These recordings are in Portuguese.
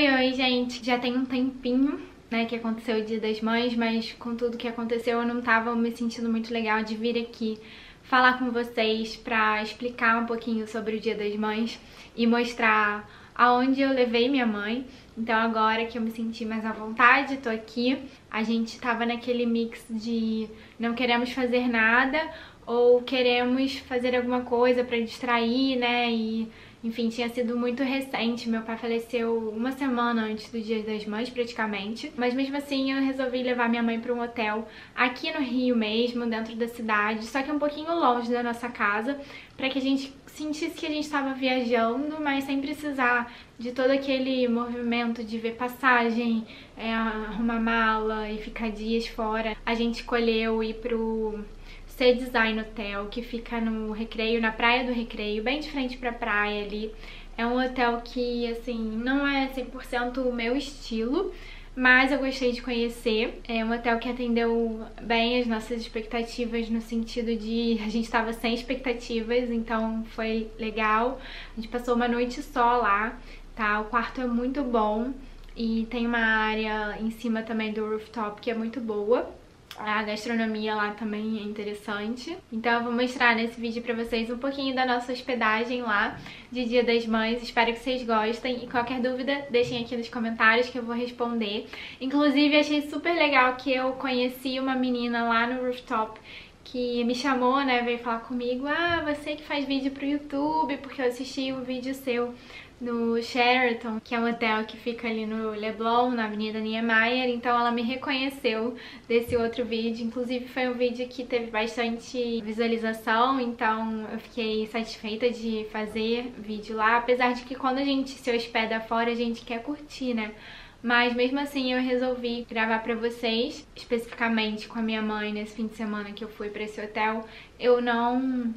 Oi, oi, gente. Já tem um tempinho, né, que aconteceu o Dia das Mães, mas com tudo que aconteceu eu não tava me sentindo muito legal de vir aqui falar com vocês pra explicar um pouquinho sobre o Dia das Mães e mostrar aonde eu levei minha mãe. Então agora que eu me senti mais à vontade, tô aqui. A gente tava naquele mix de não queremos fazer nada ou queremos fazer alguma coisa pra distrair, né, e enfim, tinha sido muito recente, meu pai faleceu uma semana antes do Dia das Mães, praticamente. Mas mesmo assim eu resolvi levar minha mãe para um hotel aqui no Rio mesmo, dentro da cidade, só que um pouquinho longe da nossa casa, para que a gente sentisse que a gente estava viajando, mas sem precisar de todo aquele movimento de ver passagem, é, arrumar mala e ficar dias fora. A gente escolheu ir pro C Design Hotel, que fica no Recreio, na Praia do Recreio, bem de frente pra praia ali. É um hotel que, assim, não é 100% o meu estilo, mas eu gostei de conhecer. É um hotel que atendeu bem as nossas expectativas no sentido de a gente estava sem expectativas, então foi legal. A gente passou uma noite só lá, tá? O quarto é muito bom e tem uma área em cima também do rooftop que é muito boa. A gastronomia lá também é interessante. Então eu vou mostrar nesse vídeo pra vocês um pouquinho da nossa hospedagem lá de Dia das Mães. Espero que vocês gostem e qualquer dúvida deixem aqui nos comentários que eu vou responder. Inclusive achei super legal que eu conheci uma menina lá no rooftop que me chamou, né, veio falar comigo, ah, você que faz vídeo pro YouTube, porque eu assisti o vídeo seu no Sheraton, que é um hotel que fica ali no Leblon, na Avenida Niemeyer, então ela me reconheceu desse outro vídeo, inclusive foi um vídeo que teve bastante visualização, então eu fiquei satisfeita de fazer vídeo lá, apesar de que quando a gente se hospeda fora, a gente quer curtir, né? Mas mesmo assim eu resolvi gravar pra vocês, especificamente com a minha mãe nesse fim de semana que eu fui pra esse hotel. Eu não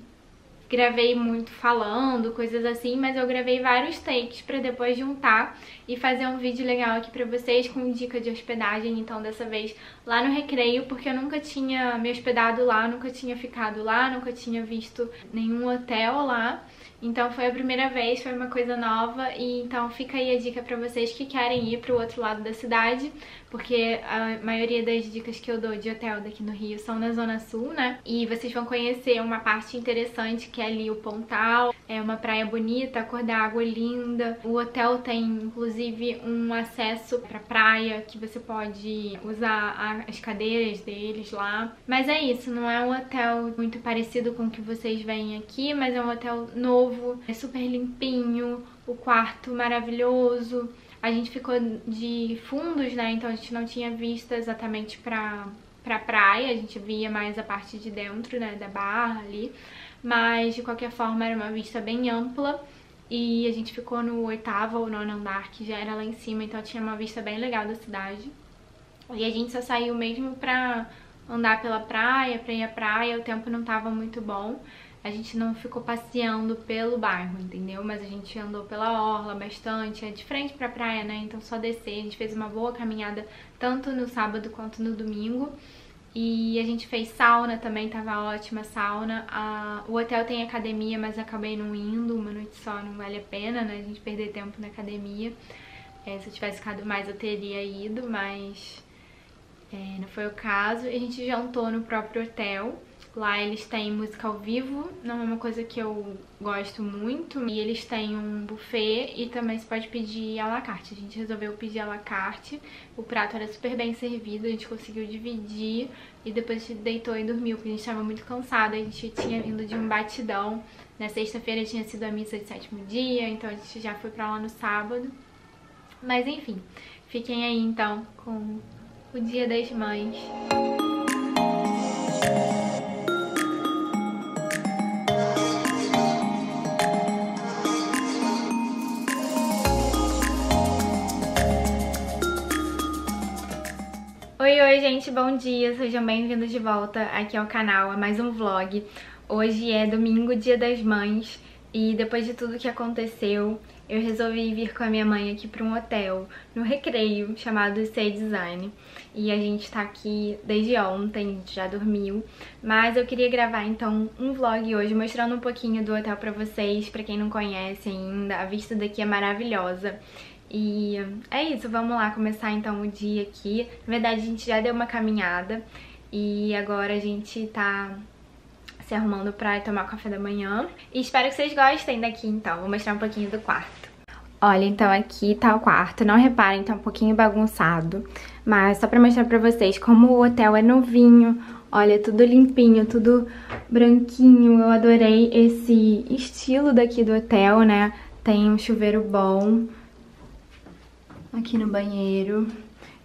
gravei muito falando, coisas assim, mas eu gravei vários takes pra depois juntar e fazer um vídeo legal aqui pra vocês com dica de hospedagem, então dessa vez lá no Recreio, porque eu nunca tinha me hospedado lá, nunca tinha ficado lá, nunca tinha visto nenhum hotel lá. Então foi a primeira vez, foi uma coisa nova. E então fica aí a dica pra vocês que querem ir pro outro lado da cidade, porque a maioria das dicas que eu dou de hotel daqui no Rio são na Zona Sul, né? E vocês vão conhecer uma parte interessante que é ali o Pontal, é uma praia bonita, a cor da água é linda. O hotel tem inclusive um acesso pra praia que você pode usar as cadeiras deles lá. Mas é isso, não é um hotel muito parecido com o que vocês veem aqui, mas é um hotel novo novo, é super limpinho, o quarto maravilhoso. A gente ficou de fundos, né? Então a gente não tinha vista exatamente pra, pra praia, a gente via mais a parte de dentro, né, da barra ali. Mas de qualquer forma era uma vista bem ampla. E a gente ficou no oitavo ou nono andar, que já era lá em cima, então tinha uma vista bem legal da cidade. E a gente só saiu mesmo pra andar pela praia, pra ir à praia, o tempo não tava muito bom a gente não ficou passeando pelo bairro, entendeu? Mas a gente andou pela orla bastante, é de frente pra praia, né? Então só descer, a gente fez uma boa caminhada tanto no sábado quanto no domingo. E a gente fez sauna também, tava ótima sauna. A... O hotel tem academia, mas acabei não indo, uma noite só não vale a pena, né? A gente perder tempo na academia. É, se eu tivesse ficado mais eu teria ido, mas é, não foi o caso. A gente jantou no próprio hotel. Lá eles têm música ao vivo, não é uma coisa que eu gosto muito. E eles têm um buffet e também se pode pedir à la carte. A gente resolveu pedir à la carte. O prato era super bem servido, a gente conseguiu dividir e depois a gente deitou e dormiu, porque a gente estava muito cansada. A gente tinha vindo de um batidão. Na sexta-feira tinha sido a missa de sétimo dia, então a gente já foi pra lá no sábado. Mas enfim, fiquem aí então com o Dia das Mães. Oi, oi, gente, bom dia, sejam bem-vindos de volta aqui ao canal, a mais um vlog. Hoje é domingo, dia das mães, e depois de tudo que aconteceu, eu resolvi vir com a minha mãe aqui para um hotel no Recreio, chamado Stay Design. E a gente tá aqui desde ontem, já dormiu, mas eu queria gravar então um vlog hoje mostrando um pouquinho do hotel pra vocês, pra quem não conhece ainda, a vista daqui é maravilhosa. E é isso, vamos lá começar então o dia aqui. Na verdade, a gente já deu uma caminhada e agora a gente tá se arrumando pra tomar café da manhã. E espero que vocês gostem daqui então. Vou mostrar um pouquinho do quarto. Olha, então aqui tá o quarto. Não reparem, tá um pouquinho bagunçado. Mas só pra mostrar pra vocês como o hotel é novinho. Olha, tudo limpinho, tudo branquinho. Eu adorei esse estilo daqui do hotel, né? Tem um chuveiro bom aqui no banheiro.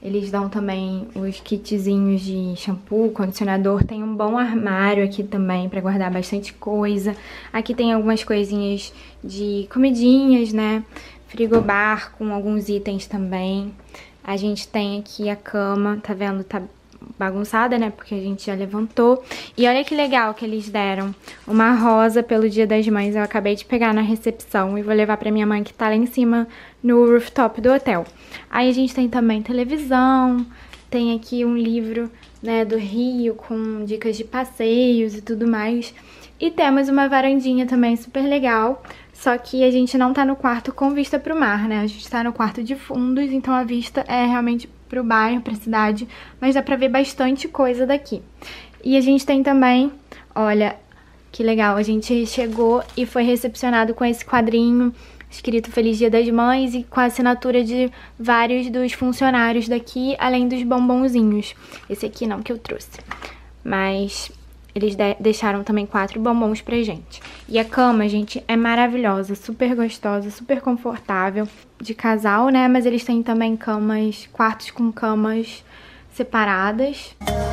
Eles dão também os kitzinhos de shampoo, condicionador. Tem um bom armário aqui também pra guardar bastante coisa. Aqui tem algumas coisinhas de comidinhas, né? frigobar com alguns itens também. A gente tem aqui a cama, tá vendo? Tá bagunçada, né? Porque a gente já levantou. E olha que legal que eles deram uma rosa pelo Dia das Mães. Eu acabei de pegar na recepção e vou levar pra minha mãe que tá lá em cima no rooftop do hotel. Aí a gente tem também televisão, tem aqui um livro, né, do Rio com dicas de passeios e tudo mais. E temos uma varandinha também super legal só que a gente não tá no quarto com vista pro mar, né? A gente tá no quarto de fundos, então a vista é realmente pro bairro, pra cidade, mas dá pra ver bastante coisa daqui. E a gente tem também, olha, que legal, a gente chegou e foi recepcionado com esse quadrinho escrito Feliz Dia das Mães e com a assinatura de vários dos funcionários daqui, além dos bombonzinhos. Esse aqui não que eu trouxe. Mas eles de deixaram também quatro bombons pra gente. E a cama, gente, é maravilhosa, super gostosa, super confortável. De casal, né? Mas eles têm também camas, quartos com camas separadas. E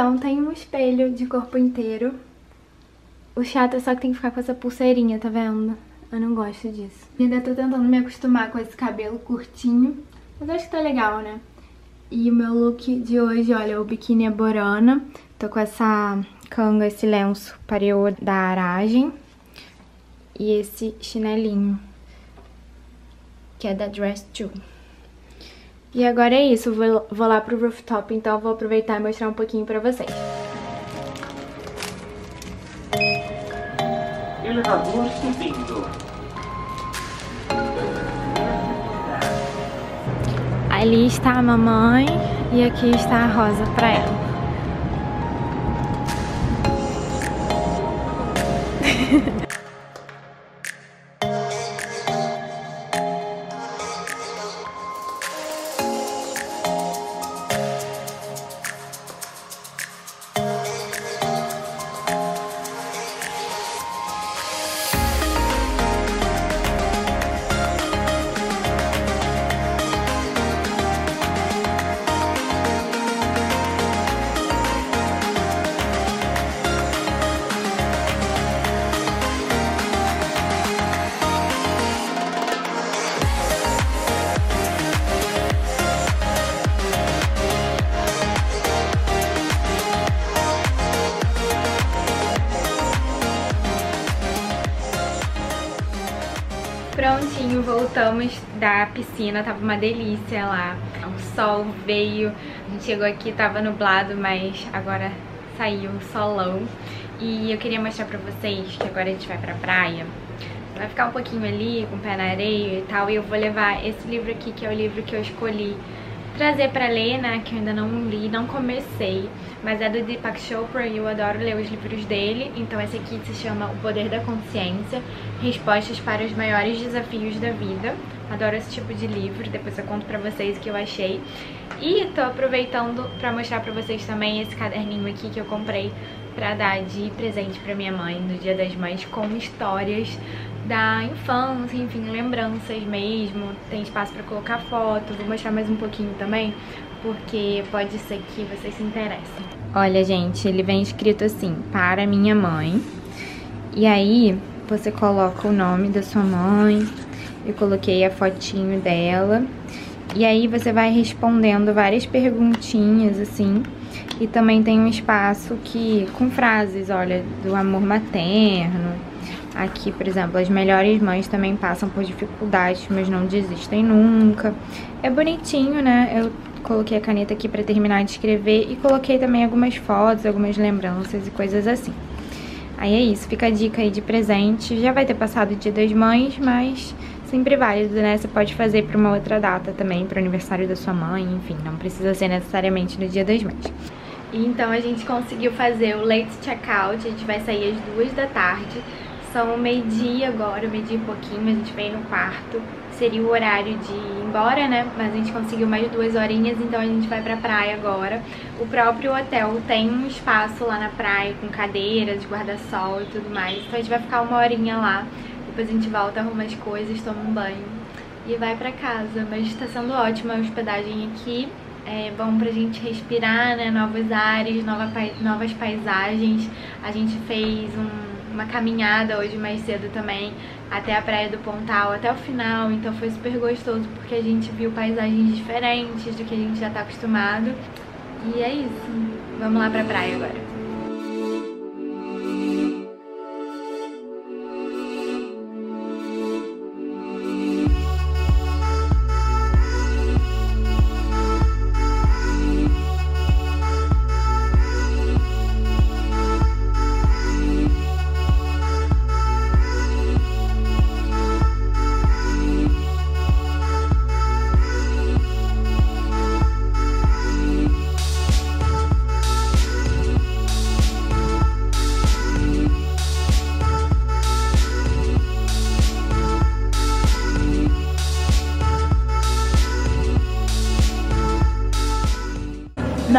então, tem um espelho de corpo inteiro. O chato é só que tem que ficar com essa pulseirinha, tá vendo? Eu não gosto disso. Ainda tô tentando me acostumar com esse cabelo curtinho. Mas acho que tá legal, né? E o meu look de hoje, olha, o biquíni é borana. Tô com essa canga, esse lenço pareô da Aragem. E esse chinelinho, que é da Dress 2. E agora é isso, vou, vou lá pro rooftop, então vou aproveitar e mostrar um pouquinho pra vocês. Elevador subindo. Ali está a mamãe e aqui está a Rosa pra ela. Prontinho, voltamos da piscina, tava uma delícia lá. O sol veio, a gente chegou aqui, tava nublado, mas agora saiu solão. E eu queria mostrar pra vocês que agora a gente vai pra praia. Vai ficar um pouquinho ali, com o pé na areia e tal, e eu vou levar esse livro aqui, que é o livro que eu escolhi trazer pra ler, né, que eu ainda não li, não comecei, mas é do Deepak Chopra e eu adoro ler os livros dele, então esse aqui se chama O Poder da Consciência, Respostas para os Maiores Desafios da Vida, adoro esse tipo de livro, depois eu conto pra vocês o que eu achei, e tô aproveitando pra mostrar pra vocês também esse caderninho aqui que eu comprei pra dar de presente pra minha mãe no Dia das Mães, com histórias da infância, enfim, lembranças mesmo. Tem espaço pra colocar foto, vou mostrar mais um pouquinho também, porque pode ser que vocês se interessem. Olha, gente, ele vem escrito assim, para minha mãe. E aí, você coloca o nome da sua mãe. Eu coloquei a fotinho dela. E aí você vai respondendo várias perguntinhas, assim. E também tem um espaço que com frases, olha, do amor materno. Aqui, por exemplo, as melhores mães também passam por dificuldades, mas não desistem nunca. É bonitinho, né? Eu coloquei a caneta aqui pra terminar de escrever e coloquei também algumas fotos, algumas lembranças e coisas assim. Aí é isso, fica a dica aí de presente. Já vai ter passado o dia das mães, mas sempre válido, né? Você pode fazer pra uma outra data também, pro aniversário da sua mãe, enfim, não precisa ser necessariamente no dia das mães. Então a gente conseguiu fazer o late checkout, a gente vai sair às duas da tarde. São meio-dia agora, meio-dia e pouquinho, a gente veio no quarto. Seria o horário de ir embora, né? Mas a gente conseguiu mais duas horinhas, então a gente vai pra praia agora. O próprio hotel tem um espaço lá na praia com cadeiras, guarda-sol e tudo mais. Então a gente vai ficar uma horinha lá. Depois a gente volta, arruma as coisas, toma um banho e vai pra casa. Mas tá sendo ótima a hospedagem aqui. É bom pra gente respirar, né? Novos ares, nova, novas paisagens. A gente fez um, uma caminhada hoje mais cedo também até a Praia do Pontal, até o final. Então foi super gostoso porque a gente viu paisagens diferentes do que a gente já tá acostumado. E é isso. Vamos lá pra praia agora.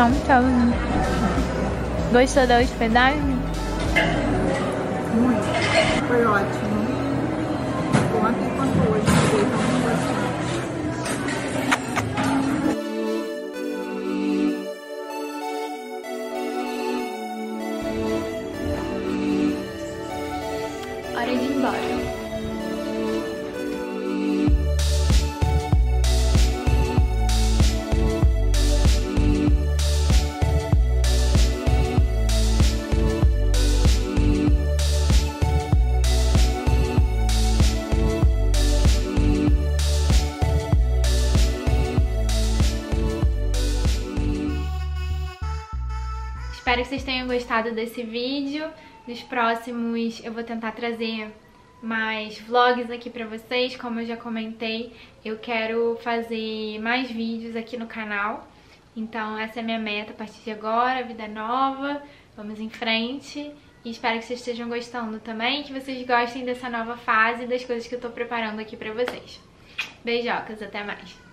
Não, tava não. Gostou da hospedagem? Muito. Foi ótimo. Vocês tenham gostado desse vídeo. Nos próximos eu vou tentar trazer mais vlogs aqui pra vocês, como eu já comentei. Eu quero fazer mais vídeos aqui no canal. Então essa é a minha meta a partir de agora, vida nova, vamos em frente. E espero que vocês estejam gostando também, que vocês gostem dessa nova fase das coisas que eu tô preparando aqui pra vocês. Beijocas, até mais!